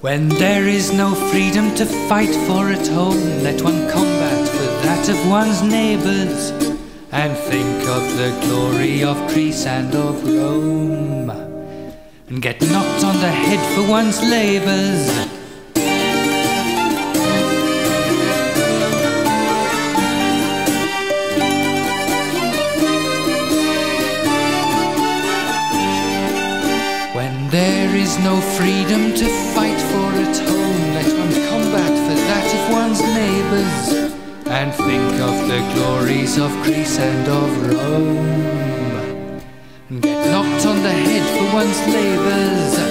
When there is no freedom to fight for at home, let one combat for that of one's neighbours, and think of the glory of Greece and of Rome, and get knocked on the head for one's labours. There is no freedom to fight for at home, let one combat for that of one's neighbours, and think of the glories of Greece and of Rome, and get knocked on the head for one's labours.